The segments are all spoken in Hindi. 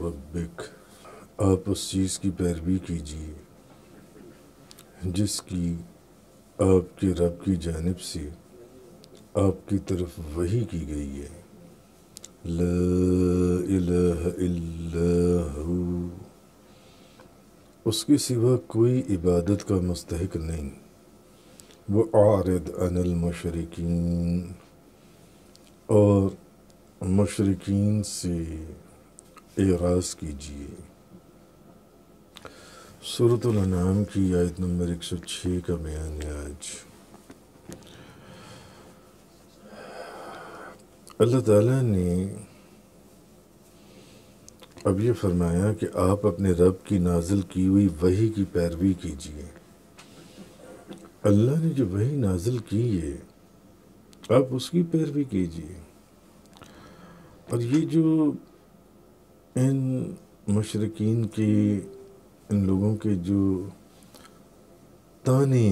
रब्बिक आप उस चीज़ की पैरवी कीजिए जिसकी आपके रब की जानब से आपकी तरफ़ वही की गई है ला उसके सिवा कोई इबादत का मुस्तक नहीं वो आरद अनल मशरकिन और मशरकिन से एराज कीजिए। सूरतनाम की आयत नंबर 106 का बयान है आज। अल्लाह ताला ने अब ये फरमाया कि आप अपने रब की नाजिल की हुई वही की पैरवी कीजिए। अल्लाह ने जो वही नाजिल की है, आप उसकी पैरवी कीजिए। और ये जो इन मशरकिन के, इन लोगों के जो ताने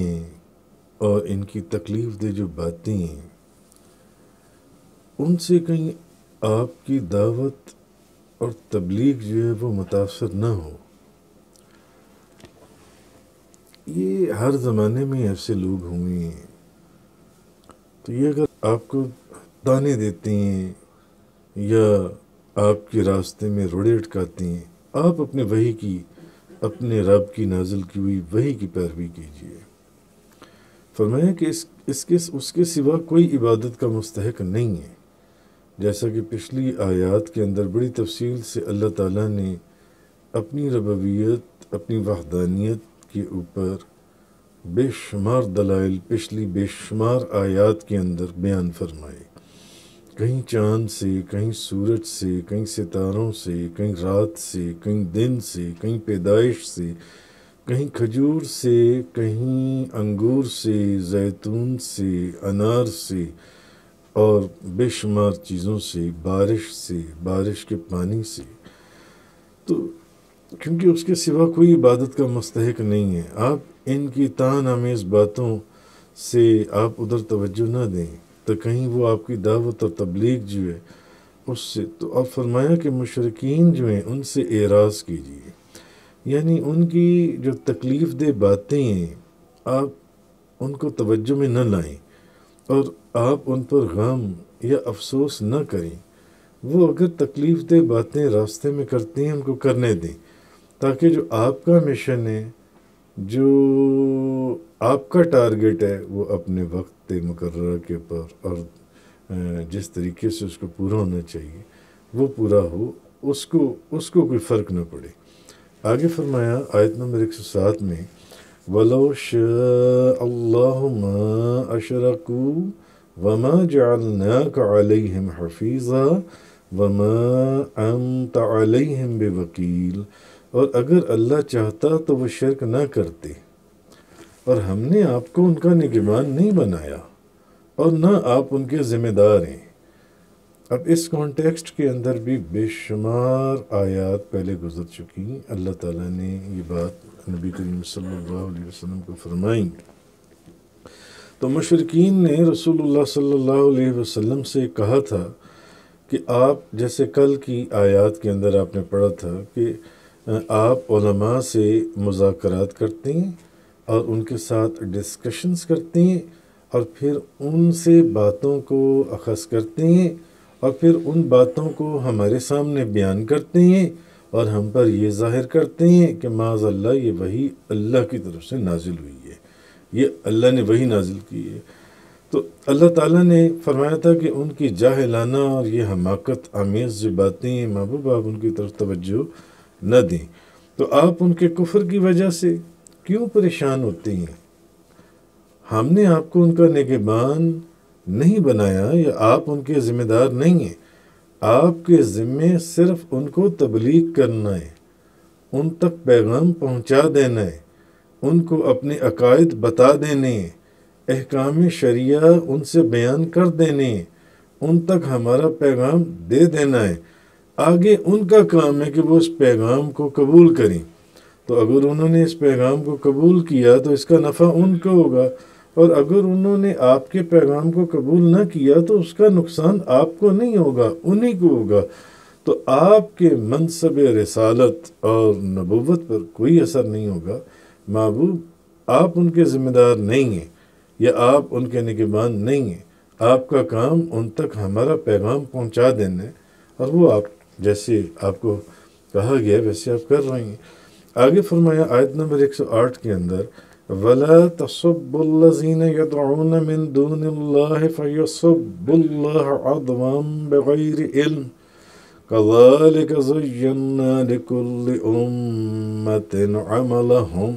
और इनकी तकलीफ़ दे जो बातें उनसे कहीं आपकी दावत और तबलीग जो है वो मुतासर ना हो। ये हर ज़माने में ऐसे लोग हुए हैं तो ये अगर आपको ताने देते हैं या आपके रास्ते में रोड़े अटकाते हैं, आप अपने वही की, अपने रब की नाजिल की हुई वही की पैरवी कीजिए। फरमाया कि इस, इसके, उसके सिवा कोई इबादत का मुस्तक नहीं है। जैसा कि पिछली आयत के अंदर बड़ी तफसील से अल्लाह ताला ने अपनी रबवियत, अपनी वहदानियत के ऊपर बेशुमार दलाइल, पिछली बेशुमार आयत के अंदर बयान फरमाए। कहीं चाँद से, कहीं सूरज से, कहीं सितारों से, कहीं रात से, कहीं दिन से, कहीं पैदाइश से, कहीं खजूर से, कहीं अंगूर से, जैतून से, अनार से और बेशुमार चीज़ों से, बारिश से, बारिश के पानी से। तो क्योंकि उसके सिवा कोई इबादत का मस्तक नहीं है, आप इनकी तान आमेज़ बातों से आप उधर तवज्जो ना दें। तो कहीं वो आपकी दावत और तबलीग जो है, उससे तो आप फरमाया कि मशरकिन जो हैं, उनसे एराज़ कीजिए। यानी उनकी जो तकलीफ़ दे बातें हैं, आप उनको तवज्जो में न लाएँ और आप उन पर गम या अफसोस न करें। वो अगर तकलीफ़ दे बातें रास्ते में करती हैं, उनको करने दें, ताकि जो आपका मिशन है जो आपका टारगेट है, वो अपने वक्त मुकर के पर और जिस तरीके से उसको पूरा होना चाहिए, वो पूरा हो, उसको उसको कोई फ़र्क ना पड़े। आगे फरमाया, आयत नंबर एक सौ सात में, वलो अशरकू वमा जअलनाक अलैहिम हफीज़ा वमा अंत अलैहिम बेवकील। और अगर अल्लाह चाहता तो वो शर्क ना करते। और हमने आपको उनका निगमान नहीं बनाया, और ना आप उनके ज़िम्मेदार हैं। अब इस कॉन्टेक्स्ट के अंदर भी बेशुमार आयात पहले गुजर चुकी अल्लाह ताला ने ये बात नबी करीम सल्लल्लाहु अलैहि वसल्लम को फरमाई। तो मशरकिन ने रसूलुल्लाह सल्लल्लाहु अलैहि वसल्लम से कहा था कि आप, जैसे कल की आयत के अंदर आपने पढ़ा था कि आप से मुजाकरात करते हैं और उनके साथ डिस्कशंस करते हैं और फिर उनसे बातों को अखज़ करते हैं और फिर उन बातों को हमारे सामने बयान करते हैं और हम पर यह ज़ाहिर करते हैं कि माज़ल्ला ये वही अल्लाह की तरफ़ से नाजिल हुई है। ये अल्लाह ने वही नाजिल की है। तो अल्लाह ताला ने फरमाया था कि उनकी जाहिलाना और ये हमाकत आमेज़ जो बातें महबूब आप उनकी तरफ़ तवज्जो न दें। तो आप उनके कुफर की वजह से क्यों परेशान होते हैं? हमने आपको उनका निगबान नहीं बनाया, या आप उनके ज़िम्मेदार नहीं हैं। आपके ज़िम्मे सिर्फ़ उनको तबलीग करना है, उन तक पैगाम पहुँचा देना है, उनको अपने अकायद बता देने अहकाम शरिया उनसे बयान कर देने उन तक हमारा पैगाम दे देना है। आगे उनका काम है कि वो इस पैगाम को कबूल करें। तो अगर उन्होंने इस पैगाम को कबूल किया तो इसका नफ़ा उनको होगा। और अगर उन्होंने आपके पैगाम को कबूल न किया तो उसका नुकसान आपको नहीं होगा, उन्हीं को होगा। तो आपके मनसब रसालत और नबूवत पर कोई असर नहीं होगा। महबूब, आप उनके ज़िम्मेदार नहीं हैं, या आप उनके निगबान नहीं हैं। आपका काम उन तक हमारा पैगाम पहुँचा देना और वो आप जैसे आपको कहा गया वैसे आप कर रहे हैं आगे फरमाया आयत नंबर 108 के अंदर वला तसब्बुल्लज़ीन यदऊन मिन दूनिल्लाहि फयसब्बुल्लाह अदवाम बगैर इल्म कज़ालिक ज़य्यना लिकुल्लि उम्मतिन अमलहुम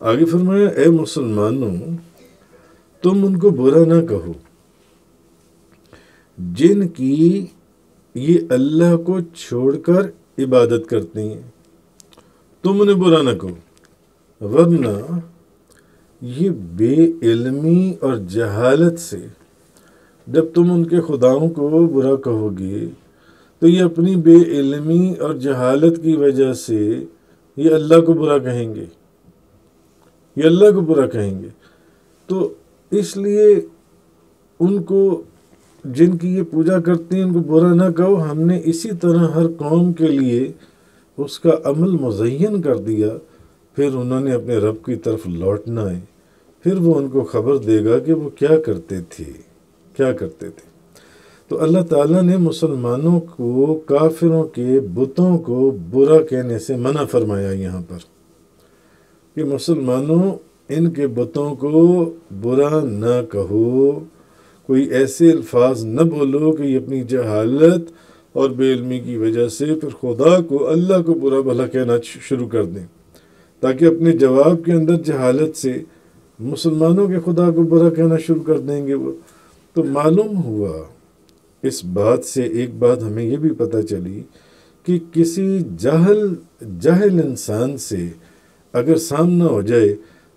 आगे फरमाया, ए मुसलमानों, तुम उनको बुरा ना कहो। जिनकी ये अल्लाह को छोड़कर इबादत करती हैं, तुम उन्हें बुरा ना कहो। वरना ये बेइल्मी और जहालत से, जब तुम उनके खुदाओं को बुरा कहोगे तो ये अपनी बेइल्मी और जहालत की वजह से ये अल्लाह को बुरा कहेंगे। ये अल्लाह को बुरा कहेंगे। तो इसलिए उनको, जिनकी ये पूजा करते हैं, उनको बुरा ना कहो। हमने इसी तरह हर कौम के लिए उसका अमल मुजयन कर दिया। फिर उन्होंने अपने रब की तरफ़ लौटना है। फिर वो उनको खबर देगा कि वो क्या करते थे, क्या करते थे। तो अल्लाह ताला ने मुसलमानों को, काफिरों के बुतों को बुरा कहने से मना फरमाया यहाँ पर। कि मुसलमानों इनके बुतों को बुरा ना कहो। कोई ऐसे अल्फाज न बोलो कि अपनी जहालत और बेलमी की वजह से फिर खुदा को, अल्लाह को बुरा भला कहना शुरू कर दें। ताकि अपने जवाब के अंदर जहालत से मुसलमानों के खुदा को बुरा कहना शुरू कर देंगे वो। तो मालूम हुआ, इस बात से एक बात हमें ये भी पता चली कि किसी जाहल, जहल इंसान से अगर सामना हो जाए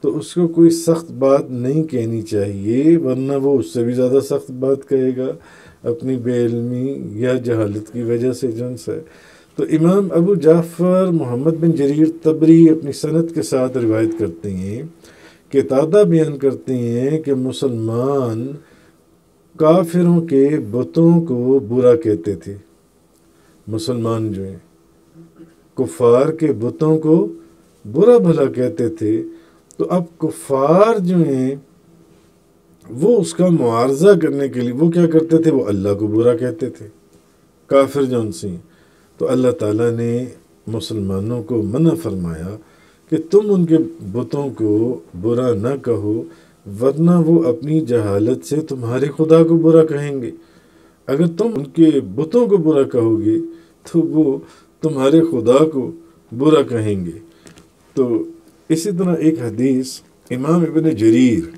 तो उसको कोई सख्त बात नहीं कहनी चाहिए, वरना वो उससे भी ज़्यादा सख्त बात कहेगा अपनी बेलमी या जहालत की वजह से जन से। तो इमाम अबू जाफ़र मोहम्मद बिन जरीर तबरी अपनी सनत के साथ रिवायत करते हैं कि तादा बयान करते हैं कि मुसलमान काफिरों के बुतों को बुरा कहते थे। मुसलमान जो हैं, कुफार के बुतों को बुरा भला कहते थे तो अब कुफार जो हैं, वो उसका मुआवजा करने के लिए, वो क्या करते थे? वो अल्लाह को बुरा कहते थे। काफिर जो उनसे तो अल्लाह ताला ने मुसलमानों को मना फरमाया कि तुम उनके बुतों को बुरा न कहो, वरना वो अपनी जहालत से तुम्हारे खुदा को बुरा कहेंगे। अगर तुम उनके बुतों को बुरा कहोगे तो वो तुम्हारे खुदा को बुरा कहेंगे। तो इसी तरह एक हदीस इमाम इबन जरीर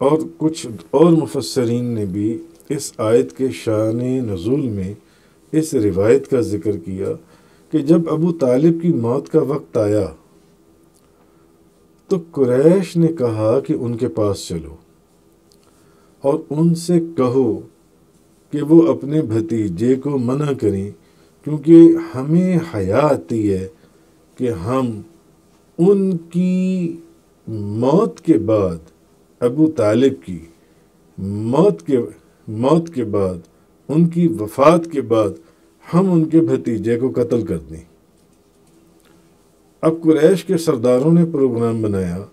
और कुछ और मुफसरीन ने भी इस आयत के शान नज़ुल में इस रिवायत का ज़िक्र किया कि जब अबू तालिब की मौत का वक्त आया तो कुरैश ने कहा कि उनके पास चलो और उनसे कहो कि वो अपने भतीजे को मना करें, क्योंकि हमें हया आती है कि हम उनकी मौत के बाद, अबू तालिब की मौत के मौत के बाद, उनकी वफात के बाद हम उनके भतीजे को कत्ल कर दें। अब कुरैश के सरदारों ने प्रोग्राम बनाया।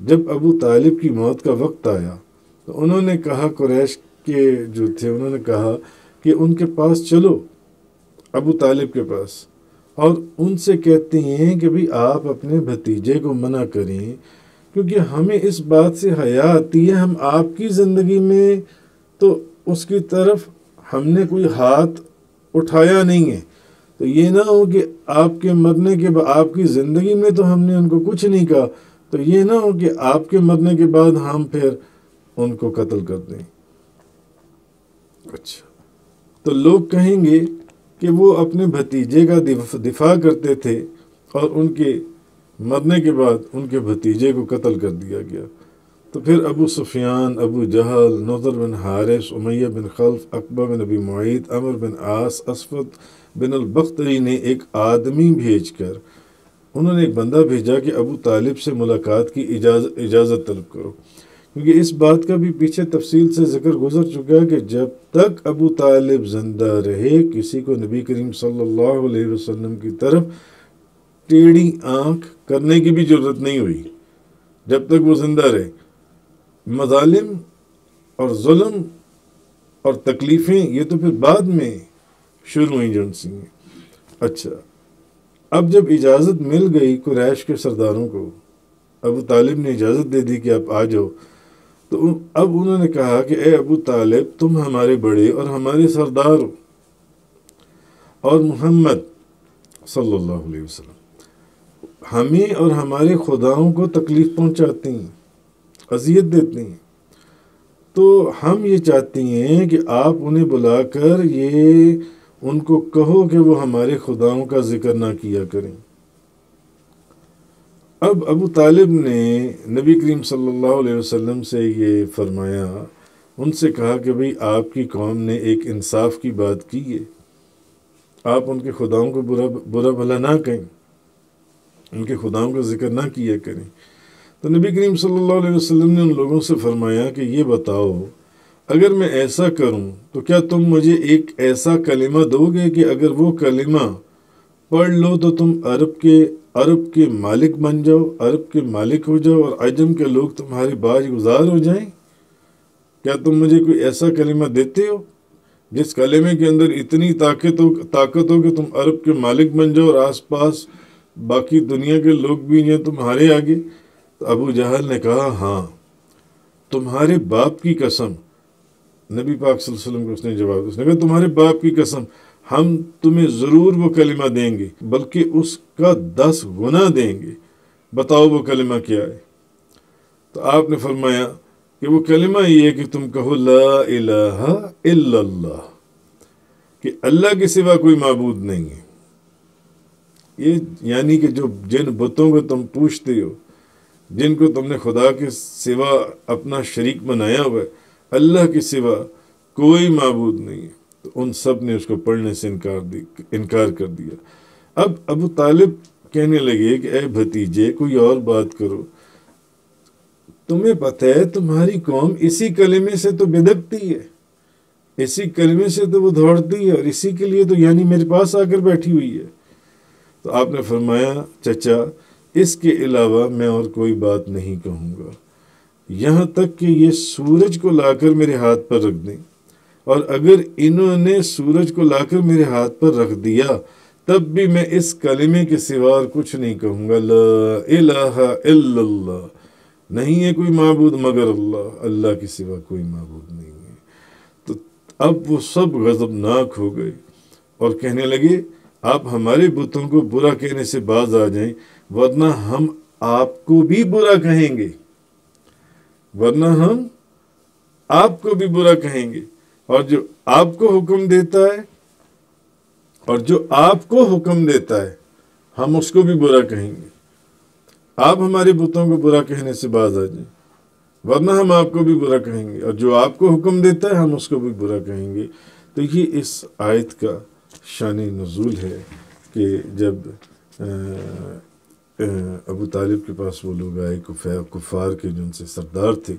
जब अबू तालिब की मौत का वक्त आया तो उन्होंने कहा, कुरैश के जो थे, उन्होंने कहा कि उनके पास चलो, अबू तालिब के पास। और उनसे कहते हैं कि भाई आप अपने भतीजे को मना करें, क्योंकि हमें इस बात से हया आती है, हम आपकी ज़िंदगी में तो उसकी तरफ़ हमने कोई हाथ उठाया नहीं है। तो ये ना हो कि आपके मरने के बाद, आपकी ज़िंदगी में तो हमने उनको कुछ नहीं कहा तो ये ना हो कि आपके मरने के बाद हम फिर उनको कत्ल कर दें। अच्छा। तो लोग कहेंगे कि वो अपने भतीजे का दिफा करते थे और उनके मरने के बाद उनके भतीजे को कत्ल कर दिया गया। तो फिर अबू सुफियान, अबू जहल नज़र बिन हारिस, उमैया बिन खल्फ, अकबा बिन अबी मुईद, अमर बिन आस, असफद बिन अलबख्तरी ने एक आदमी भेजकर, उन्होंने एक बंदा भेजा कि अबू तालिब से मुलाकात की इजाज़त इजाज़त तलब करो। क्योंकि इस बात का भी पीछे तफसील से ज़िक्र गुजर चुका है कि जब तक अबू तालिब ज़िंदा रहे, किसी को नबी करीम सल्लल्लाहु अलैहि वसल्लम की तरफ़ टेढ़ी आँख करने की भी ज़रूरत नहीं हुई, जब तक वो ज़िंदा रहे। मजालिम और जुल्म और तकलीफ़ें, ये तो फिर बाद में शुरू हुई जन सी अच्छा अब जब इजाज़त मिल गई कुरैश के सरदारों को, अबू तालिब ने इजाज़त दे दी कि आप आ जाओ। तो अब उन्होंने कहा कि, ए अबू तालिब, तुम हमारे बड़े और हमारे सरदार हो। और मोहम्मद सल्लल्लाहु अलैहि वसल्लम, हमें और हमारे खुदाओं को तकलीफ़ पहुंचाती हैं, अजियत देती हैं। तो हम ये चाहती हैं कि आप उन्हें बुलाकर ये उनको कहो कि वो हमारे खुदाओं का ज़िक्र ना किया करें। अब अबू तालिब ने नबी करीम सल्लल्लाहु अलैहि वसल्लम से ये फरमाया, उनसे कहा कि भाई, आपकी कौम ने एक इंसाफ की बात की है। आप उनके खुदाओं को बुरा बुरा भला ना कहें, उनके खुदाओं का ज़िक्र ना किया करें। तो नबी करीम सल्लल्लाहु अलैहि वसल्लम ने उन लोगों से फरमाया कि, ये बताओ, अगर मैं ऐसा करूँ तो क्या तुम मुझे एक ऐसा कलिमा दोगे कि अगर वो कलिमा पढ़ लो तो तुम अरब के अरब के मालिक बन जाओ, अरब के मालिक हो जाओ और अजम के लोग तुम्हारे बाज गुजार हो जाएँ। क्या तुम मुझे कोई ऐसा कलिमा देते हो जिस कलिमे के अंदर इतनी ताकत हो ताकत हो कि तुम अरब के मालिक बन जाओ और आसपास बाकी दुनिया के लोग भी हैं तुम्हारे आगे? तो अबू जहल ने कहा हाँ तुम्हारे बाप की कसम। नबी पाक वसल्लम को उसने जवाब, उसने कहा, तुम्हारे बाप की कसम हम तुम्हें ज़रूर वो कलिमा देंगे, बल्कि उसका दस गुना देंगे। बताओ वो कलिमा क्या है? तो आपने फरमाया कि वो कलिमा ये है कि तुम कहो, ला इलाहा इल्लल्लाह कि अल्लाह के सिवा कोई मबूद नहीं है। ये यानी कि जो जिन बुतों को तुम पूछते हो, जिनको तुमने खुदा के सिवा अपना शरीक बनाया हुआ है, अल्लाह के सिवा कोई मबूद नहीं है। उन सबने उसको पढ़ने से इनकार दी, इनकार कर दिया। अब अबू तालिब कहने लगे कि, ए भतीजे, कोई और बात करो। तुम्हें पता है, तुम्हारी कौम इसी कलमे से तो बिदकती है। इसी कलमे से तो वो दौड़ती है और इसी के लिए तो यानी मेरे पास आकर बैठी हुई है। तो आपने फरमाया, चचा, इसके अलावा मैं और कोई बात नहीं कहूँगा। यहाँ तक कि ये सूरज को लाकर मेरे हाथ पर रख दें। और अगर इन्होंने सूरज को लाकर मेरे हाथ पर रख दिया, तब भी मैं इस कलिमे के सिवा कुछ नहीं कहूँगा। ला नहीं है कोई मबूद मगर अल्लाह। अल्लाह के सिवा कोई मबूद नहीं है। तो अब वो सब गजबनाक हो गए और कहने लगे, आप हमारे बुतों को बुरा कहने से बाज आ जाएँ, वरना हम आपको भी बुरा कहेंगे। वरना हम आपको भी बुरा कहेंगे। और जो आपको हुक्म देता है और जो आपको हुक्म देता है, हम उसको भी बुरा कहेंगे। आप हमारे बुतों को बुरा कहने से बाज आ जाए, वरना हम आपको भी बुरा कहेंगे और जो आपको हुक्म देता है, हम उसको भी बुरा कहेंगे। तो ये इस आयत का शान नजूल है कि जब अबू तालिब के पास वो लोग आए कुफार के जो उनसे सरदार थे,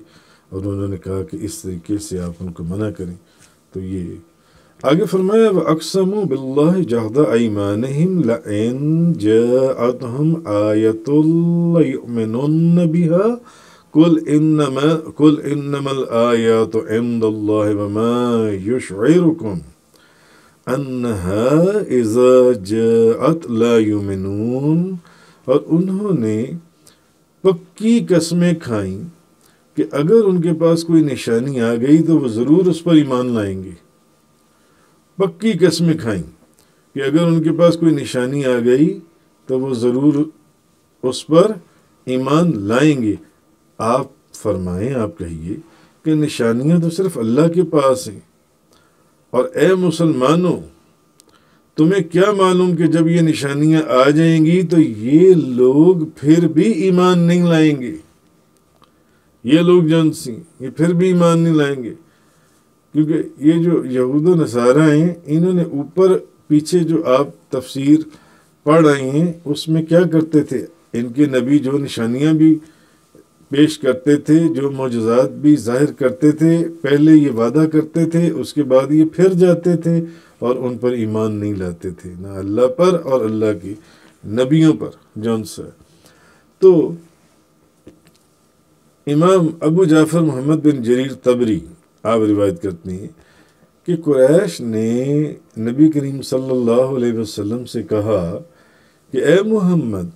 और उन्होंने कहा कि इस तरीके से आप उनको मना करें। तो ये आगे फरमाया व अकसम बिल्लाह जहद ईमानहिम लइन जाअतहुम आयतुल युमिनुन बिहा। कुल इन्नमा, कुल इन्नमल आयातु इंदल्लाहि वमा युशइरुकुम अन्नहा इज़ा जाअत ला युमिनून। और उन्होंने पक्की कसमें खाई। कि अगर उनके पास कोई निशानी आ गई तो वो ज़रूर उस पर ईमान लाएँगे। पक्की कसमें खाई कि अगर उनके पास कोई निशानी आ गई तो वो ज़रूर उस पर ईमान लाएँगे। आप फरमाएँ, आप कहिए कि निशानियाँ तो सिर्फ़ अल्लाह के पास हैं। और ए मुसलमानों, तुम्हें क्या मालूम कि जब ये निशानियाँ आ जाएँगी तो ये लोग फिर भी ईमान नहीं लाएँगे? ये लोग जौन सी ये फिर भी ईमान नहीं लाएँगे। क्योंकि ये जो यहूद नसारा हैं, इन्होंने ऊपर पीछे जो आप तफसीर पढ़ रहे हैं, उसमें क्या करते थे? इनके नबी जो निशानियाँ भी पेश करते थे, जो मोजात भी ज़ाहिर करते थे, पहले ये वादा करते थे, उसके बाद ये फिर जाते थे और उन पर ईमान नहीं लाते थे, ना अल्लाह पर और अल्लाह के नबियों पर जौन सा तो इमाम अबू जाफ़र मोहम्मद बिन जरीर तबरी आप रिवायत करते हैं कि कुरैश ने नबी करीम सल्लल्लाहु अलैहि वसल्लम से कहा कि, ए मोहम्मद,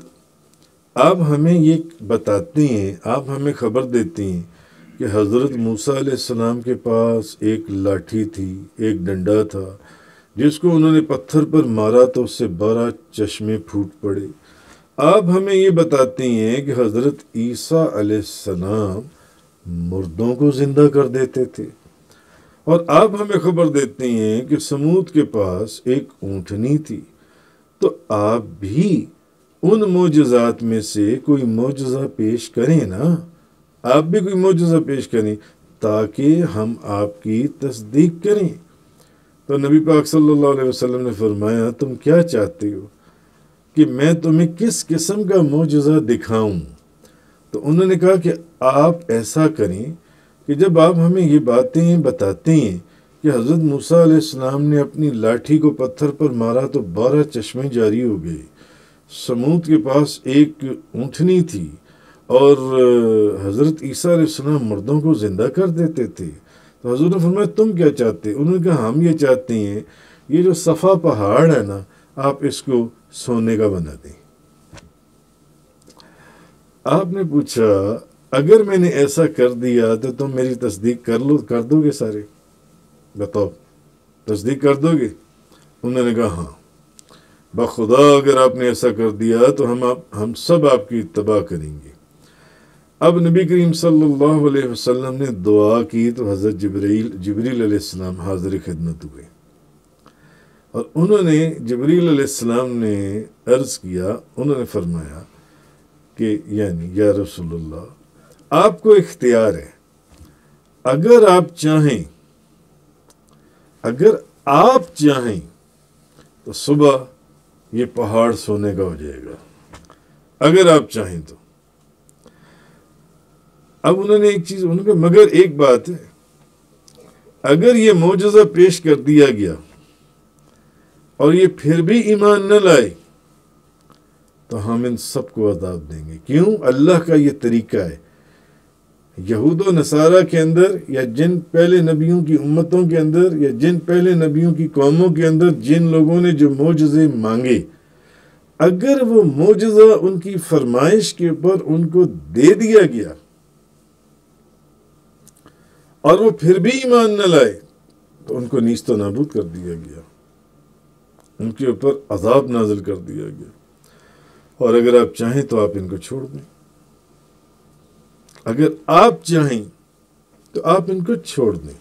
आप हमें ये बताते हैं, आप हमें खबर देते हैं कि हज़रत मूसा सलाम के पास एक लाठी थी, एक डंडा था, जिसको उन्होंने पत्थर पर मारा तो उससे बारह चश्मे फूट पड़े। आप हमें ये बताते हैं कि हज़रत ईसा सलाम मुर्दों को ज़िंदा कर देते थे। और आप हमें खबर देते हैं कि समूद के पास एक ऊँटनी थी। तो आप भी उन मोजात में से कोई मोजा पेश करें ना? आप भी कोई मोजा पेश करें ताकि हम आपकी तस्दीक करें। तो नबी पाक सल्लल्लाहु अलैहि वसल्लम ने फरमाया, तुम क्या चाहते हो? कि मैं तुम्हें किस किस्म का मोजा दिखाऊँ? तो उन्होंने कहा कि आप ऐसा करें कि जब आप हमें ये बातें बताते हैं कि हज़रत मूसा अलैहिस्सलाम ने अपनी लाठी को पत्थर पर मारा तो बारह चश्मे जारी हो गए। समूद के पास एक ऊँटनी थी और हज़रत ईसा अलैहिस्सलाम मर्दों को ज़िंदा कर देते थे। तो हजूर ने फरमाया, तुम क्या चाहते? उन्होंने कहा, हम ये चाहते हैं, ये जो सफ़ा पहाड़ है ना आप इसको सोने का बना दें। आपने पूछा, अगर मैंने ऐसा कर दिया तो तुम मेरी तस्दीक कर लो, कर दोगे सारे? बताओ, तस्दीक कर दोगे? उन्होंने कहा हाँ। बखुदा, अगर आपने ऐसा कर दिया तो हम आप, हम सब आपकी तबाह करेंगे। अब नबी करीम सल्लल्लाहु अलैहि वसल्लम ने दुआ की तो हज़रत जबरील जबरील अलैहिस्सलाम हाजिर खिदमत हुए। और उन्होंने जबरील अलैहिस्सलाम ने अर्ज़ किया, उन्होंने फरमाया कि, यानी, या रसूलुल्लाह, आपको इख्तियार है। अगर आप चाहें, अगर आप चाहें तो सुबह ये पहाड़ सोने का हो जाएगा। अगर आप चाहें तो। अब उन्होंने एक चीज़, उन्होंने मगर एक बात है, अगर ये मुजजा पेश कर दिया गया और ये फिर भी ईमान न लाए तो हम इन सबको अदाब देंगे। क्यों? अल्लाह का ये तरीका है। यहूद नसारा के अंदर, या जिन पहले नबियों की उम्मतों के अंदर, या जिन पहले नबियों की कौमों के अंदर, जिन लोगों ने जो मोजे मांगे, अगर वो मोजा उनकी फरमाइश के ऊपर उनको दे दिया गया, और वो फिर भी ईमान न लाए तो उनको नीच तो नाबूद कर दिया गया। उनके ऊपर अजाब नाजिल कर दिया गया। और अगर आप चाहें तो आप इनको छोड़ दें। अगर आप चाहें तो आप इनको छोड़ दें।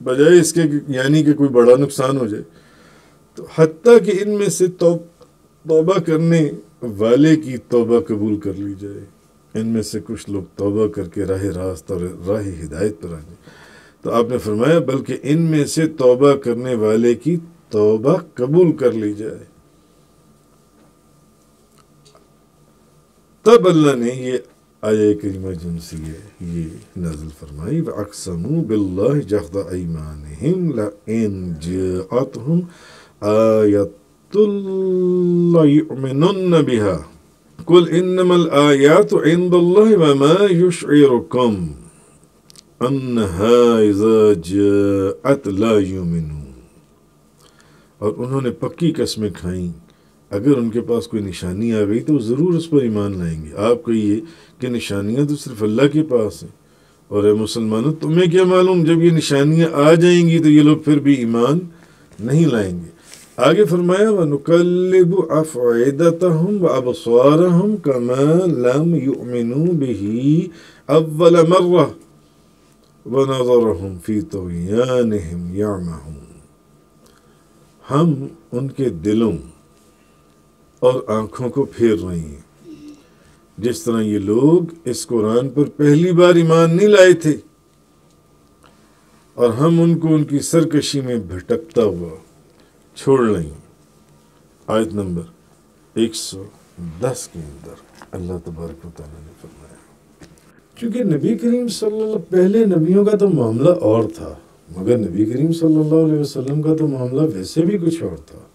बजाय इसके यानी कि कोई बड़ा नुकसान हो जाए तो हती कि इनमें से तो तोबा करने वाले की तोबा कबूल कर ली जाए। इनमें से कुछ लोग तोबा करके राह रास्त और राह हिदायत पर आ गए तो आपने फरमाया, बल्कि इनमें से तोबा करने वाले की तोबा कबूल कर ली जाए तब अल्लाह ने ये आया करीमा जिनसी है ये नजल फरमाई व अकसमू बिल्लाह जहद ईमानहिम ला इन जाअतहुम आयतुल ला युमिनुन बिहा कुल इन्नमल आयात इंदल्लाह व मा युशइरुकुम अन्नहा इज़ा जाअत ला युमिनून और उन्होंने पक्की कस्में खाई। अगर उनके पास कोई निशानी आ गई तो वो ज़रूर उस पर ईमान लाएँगे। आप कहिए कि निशानियाँ तो सिर्फ़ अल्लाह के पास हैं। और मुसलमानों, तुम्हें क्या मालूम, जब ये निशानियाँ आ जाएँगी तो ये लोग फिर भी ईमान नहीं लाएँगे। आगे फरमाया व नुकल्लिब अफ़ैदतहुम व अबसारहुम कमा लम युमिनु बिही अव्वल मर्रा व नज़रहुम फ़ी तुग़यानहिम यअमहून हम उनके दिलों और आँखों को फेर रहे हैं। जिस तरह ये लोग इस कुरान पर पहली बार ईमान नहीं लाए थे, और हम उनको उनकी सरकशी में भटकता हुआ छोड़ लेंगे आयत नंबर 110 के अंदर अल्लाह तबारक ने फरमाया क्योंकि नबी करीम सल्लल्लाहु पहले नबियों का तो मामला और था। मगर नबी करीम सल्लल्लाहु अलैहि वसल्लम का तो मामला वैसे भी कुछ और था।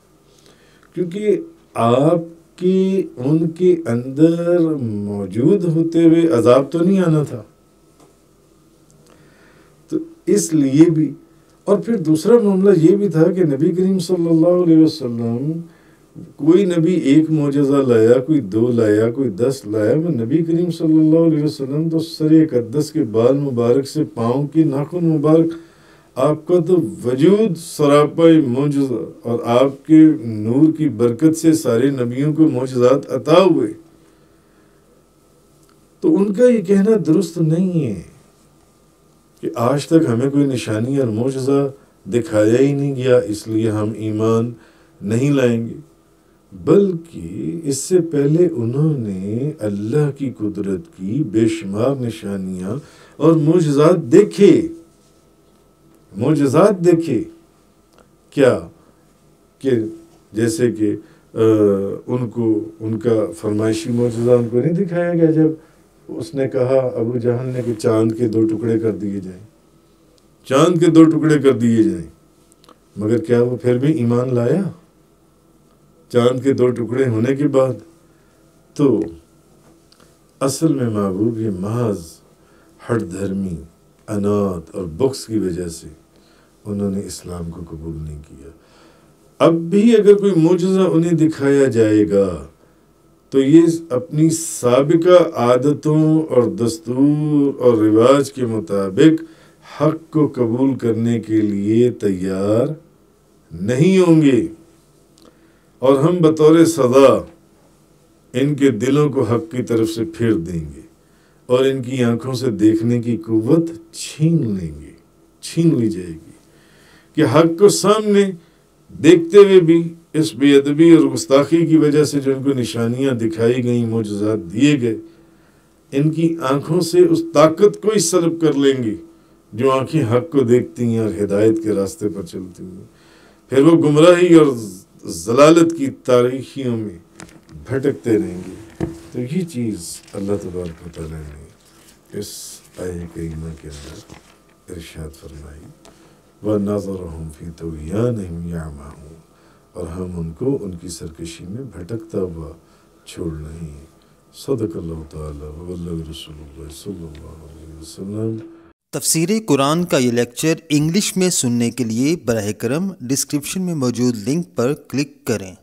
क्योंकि आपकी, उनके अंदर मौजूद होते हुए अजाब तो नहीं आना था। तो इसलिए भी, और फिर दूसरा मामला ये भी था कि नबी करीम सल्लल्लाहु अलैहि वसल्लम कोई नबी एक मोजा लाया, कोई दो लाया, कोई दस लाया, वो नबी करीम सल्लल्लाहु अलैहि वसल्लम तो सर कद्दस के बाल मुबारक से पाँव की नाखून मुबारक आपका तो वजूद सरापा मोजा और आपके नूर की बरकत से सारे नबियों को मोजात अता हुए। तो उनका ये कहना दुरुस्त नहीं है कि आज तक हमें कोई निशानी और मोजा दिखाया ही नहीं गया, इसलिए हम ईमान नहीं लाएँगे। बल्कि इससे पहले उन्होंने अल्लाह की कुदरत की बेशुमार निशानियाँ और मुजजात देखे। मुजजात देखे क्या कि जैसे कि उनको, उनका फरमाइशी मुजजा उनको नहीं दिखाया गया जब उसने कहा, अबू जहल ने कि चाँद के दो टुकड़े कर दिए जाएँ। चाँद के दो टुकड़े कर दिए जाएँ। मगर क्या वो फिर भी ईमान लाया? चाँद के दो टुकड़े होने के बाद तो असल में महबूब ये महज हट धर्मी अनाथ और बुक्स की वजह से उन्होंने इस्लाम को कबूल नहीं किया। अब भी अगर कोई मुजजा उन्हें दिखाया जाएगा तो ये अपनी सबका आदतों और दस्तूर और रिवाज के मुताबिक हक को कबूल करने के लिए तैयार नहीं होंगे। और हम बतौर सदा इनके दिलों को हक की तरफ़ से फेर देंगे और इनकी आँखों से देखने की कुवत छीन लेंगे, छीन ली जाएगी। कि हक को सामने देखते हुए भी इस बेअदबी और गुस्ताखी की वजह से जो इनको निशानियाँ दिखाई गई मुजजात दिए गए, इनकी आँखों से उस ताकत को ही सलब कर लेंगे जो आँखें हक को देखती हैं और हिदायत के रास्ते पर चलती हैं। फिर वो गुमराही और जलालत की तारीखियों में भटकते रहेंगे। तो ये चीज़ अल्लाह तबारक ने इस आय के अंदर इर्शाद फरमाई। व नज़र हम फ़ी तो या नहीं या हूँ और हम उनको, उनकी सरकशी में भटकता हुआ छोड़ नहीं। सदक वसल्लम। तफसीर कुरान का ये लेक्चर इंग्लिश में सुनने के लिए बरह करम डिस्क्रिप्शन में मौजूद लिंक पर क्लिक करें।